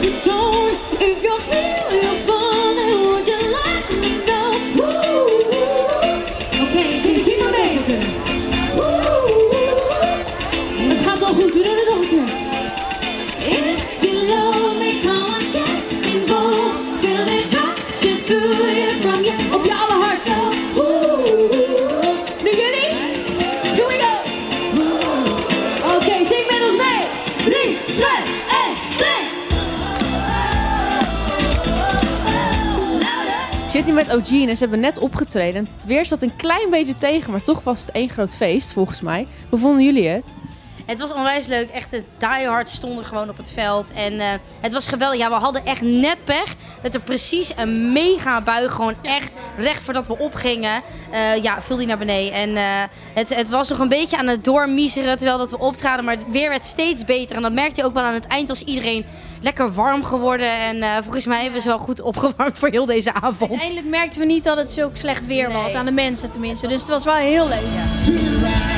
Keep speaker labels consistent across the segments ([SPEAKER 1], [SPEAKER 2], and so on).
[SPEAKER 1] Нельзя! Ik zit hier met OG en ze hebben net opgetreden. Het weer zat een klein beetje tegen, maar toch was het één groot feest volgens mij. Hoe vonden jullie het?
[SPEAKER 2] Het was onwijs leuk. Echt de diehards stonden gewoon op het veld. En eh, het was geweldig. Ja, we hadden echt net pech dat er precies een mega bui gewoon echt recht voordat we opgingen, eh, ja, viel die naar beneden. En eh, het, het was nog een beetje aan het doormiseren terwijl dat we optraden. Maar het weer werd steeds beter. En dat merkte je ook wel aan het eind was iedereen lekker warm geworden. En eh, volgens mij hebben ze wel goed opgewarmd voor heel deze avond.
[SPEAKER 3] Uiteindelijk merkten we niet dat het zulk slecht weer was,
[SPEAKER 2] Nee.
[SPEAKER 3] aan de mensen tenminste. Dus het was wel heel leuk.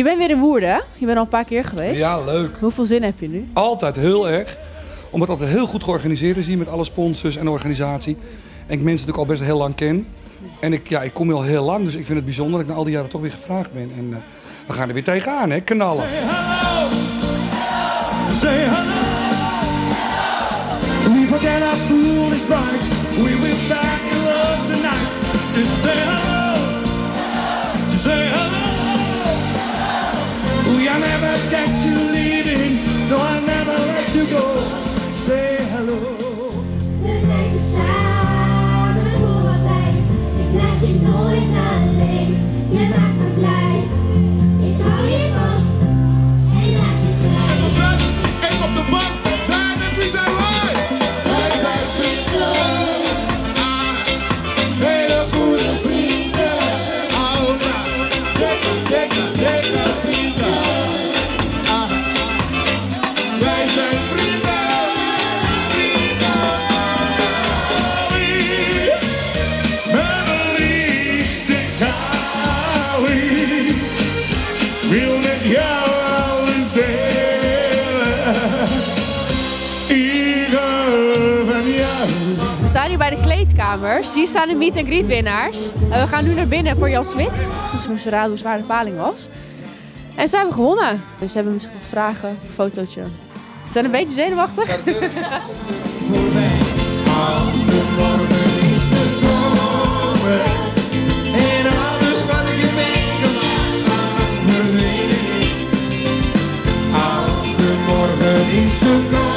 [SPEAKER 1] Je bent weer in Woerden. Je bent al een paar keer geweest.
[SPEAKER 4] Ja, leuk.
[SPEAKER 1] Hoeveel zin heb je nu?
[SPEAKER 4] Altijd heel erg. Omdat het altijd heel goed georganiseerd is hier met alle sponsors en organisatie. En ik mensen natuurlijk al best heel lang ken. En ik, ja, ik kom hier al heel lang, dus ik vind het bijzonder dat ik na al die jaren toch weer gevraagd ben. En eh, we gaan er weer tegenaan, hè, knallen.
[SPEAKER 5] Say hello. Forget our foolish that you
[SPEAKER 6] We
[SPEAKER 1] staan hier bij de kleedkamers. Hier staan de meet and greet winnaars. En we gaan nu naar binnen voor Jan Smit. Dus we moesten raden hoe zwaar de paling was. En ze hebben gewonnen. Dus ze hebben misschien wat vragen, een fotootje. Ze zijn een beetje zenuwachtig.
[SPEAKER 5] Als de morgen is gekomen